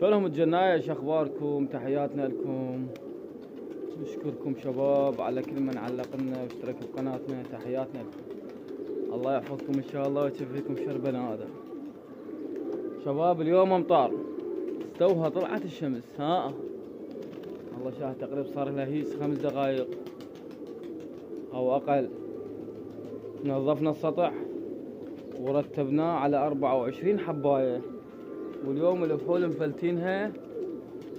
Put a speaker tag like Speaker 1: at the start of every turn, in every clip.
Speaker 1: شلونهم الجناية شو اخباركم تحياتنا لكم. نشكركم شباب على كل من علق لنا واشترك بقناتنا تحياتنا لكم. الله يحفظكم إن شاء الله ويشفيكم شر بني آدم. شباب اليوم أمطار. استوها طلعت الشمس. ها؟ الله شاهد تقريبا صار لها هيس خمس دقائق أو أقل. نظفنا السطح ورتبناه على أربعة وعشرين حباية. واليوم الفحول مفلتينها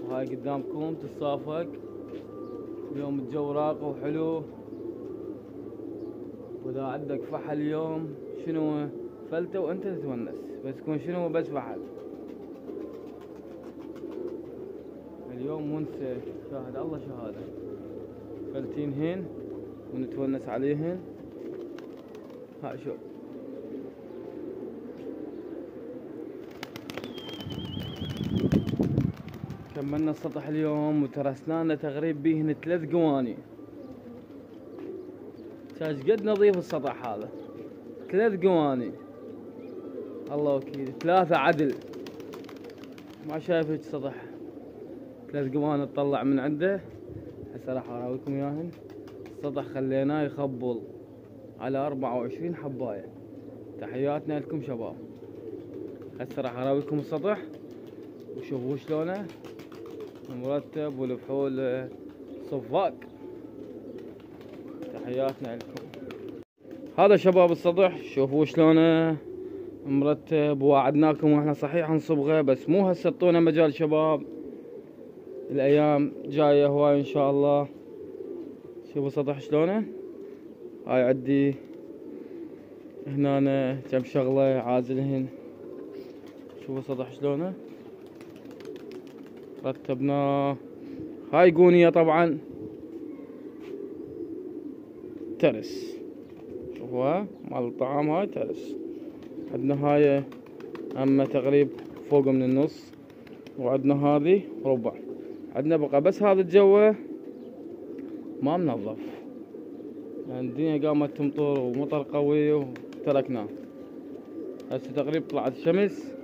Speaker 1: وهاي قدامكم تتصافق اليوم الجو راق وحلو. وإذا عندك فحل اليوم شنو فلتة وأنت تتونس. بس يكون شنو بس فحل. اليوم منسى شاهد الله شهادة. فلتينهن ونتونس عليهن. ها شوف كملنا السطح اليوم وترسنا لنا تغريب بيهن ثلاث قواني شاش قد نظيف السطح هذا. ثلاث قواني الله وكيل. ثلاثة عدل. ما شايف هيك سطح ثلاث قواني تطلع من عنده. هسه راح أراويكم اياهن السطح خليناه يخبل على أربعة وعشرين حباية. تحياتنا لكم شباب. هسه راح أراويكم السطح وشوفوا شلونه. مرتب والفحول صفاق تحياتنا لكم. هذا شباب السطح شوفوا شلونه مرتب. وعدناكم وإحنا صحيح نصبغه بس مو هسه اعطونا مجال شباب. الأيام جاية هواي إن شاء الله. شوفوا السطح شلونه. هاي عندي هنا كم شغلة عازلهن شوفوا السطح شلونه. رتبناه هاي قونية طبعا. ترس. شوفوها مال الطعام هاي ترس. عندنا هاي أما تقريب فوق من النص. وعندنا هذه ربع. عندنا بقى بس هذا الجو ما منظف. يعني الدنيا قامت تمطر ومطر قوي وتركناه هسه تقريب طلعت الشمس.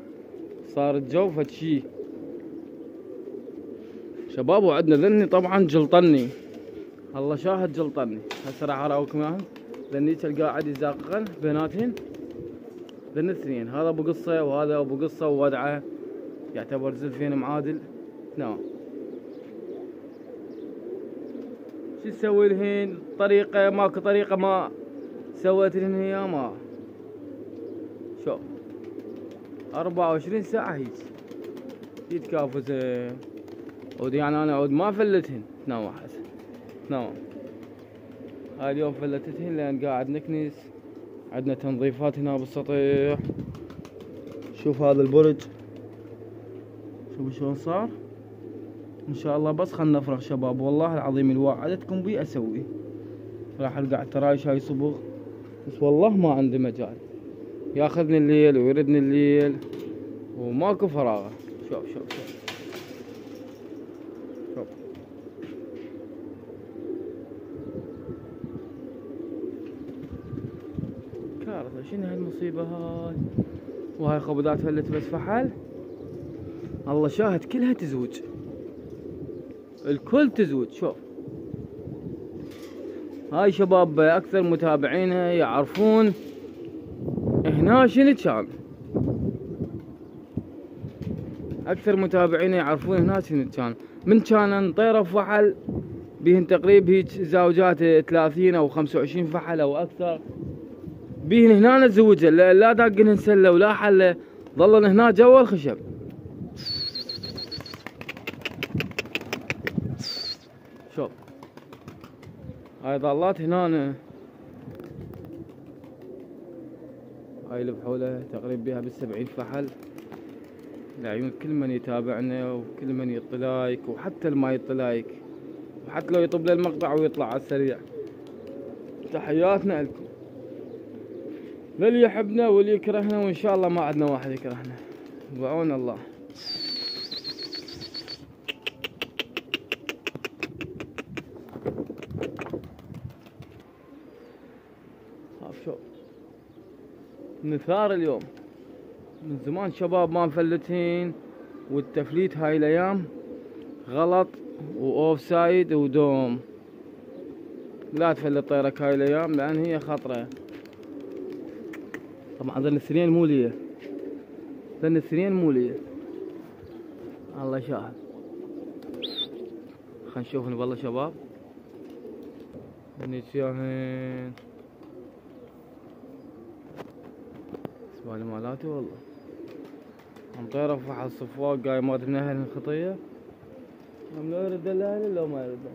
Speaker 1: صار الجو فتشي شباب وعندنا ذني طبعا جلطني. الله شاهد جلطني. هسه راح اراويكم إياهم. ذنيك قاعد يزاققن بيناتهن ذن اثنين. هذا أبو قصة وهذا أبو قصة وودعه يعتبر زلفين معادل. نعم. شو تسوي لهن طريقة ماكو طريقة ما سويت لهن هي ما. شوف أربعة وعشرين ساعة هيك. يتكافوا ودي يعني أنا عود ما فلتهن. نعم واحد. نعم. هاي اليوم فلتتهن لأن قاعد نكنس. عندنا تنظيفات هنا بالسطح شوف هذا البرج. شوف شلون صار. إن شاء الله بس خلنا نفرغ شباب. والله العظيم اللي وعدتكم بيه اسويه راح ألقى الترايش هاي صبغ. بس والله ما عندي مجال. ياخذني الليل ويردني الليل. وماكو فراغه شوف شوف شوف. شنو هالمصيبة هاي؟ وهاي خبزات فلت بس فحل الله شاهد كلها تزوج. الكل تزوج شوف. هاي شباب أكثر متابعينها يعرفون هنا شنو كان. أكثر متابعين يعرفون هنا شنو كان. من كان نطيره فحل بيهن تقريب هيك زاوجات 30 أو 25 فحل أو أكثر. بيهن هنا زوجه لا, داقن سله ولا حله. ظلن هنا جوا الخشب. شوف. هاي ظلت هنا هاي الفحولة تقريبا بها بالسبعين فحل. لعيون كل من يتابعنا وكل من يطي لايك وحتى اللي ما يطي لايك وحتى لو يطب له المقطع ويطلع على السريع. تحياتنا لكم. للي يحبنا واللي يكرهنا وإن شاء الله ما عندنا واحد يكرهنا. بعون الله. شوف نثار اليوم. من زمان شباب ما مفلتين والتفليت هاي الأيام غلط وأوف سايد ودوم. لا تفلت طيرك هاي الأيام لأن هي خطرة. طبعا ذن السنين مو ليه ذن السنين مو ليه الله شاهد خلينا نشوف والله شباب. النسيان اسمعني مالاتي والله. مطيرة فحل الصفواق قايمات من أهل الخطية هم لو يرد الأهل لو ما يرد.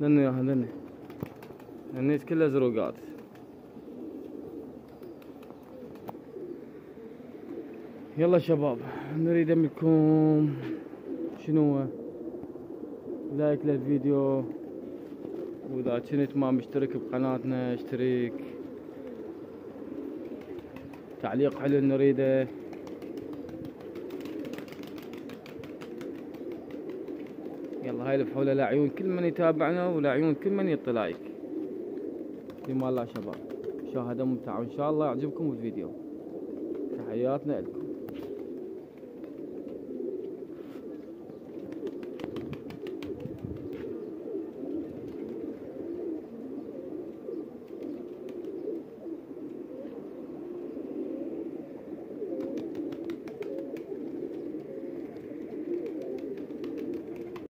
Speaker 1: لأنه يا لأنه النيس كلها زروقات. يلا شباب نريد منكم شنو؟ لايك للفيديو. وإذا كنت ما مشترك بقناتنا اشترك. تعليق حلو نريده. يلا هاي الفحولة لعيون كل من يتابعنا ولعيون كل من يطي لايك. في الله شباب مشاهدة ممتعة وإن شاء الله يعجبكم الفيديو. تحياتنا لكم.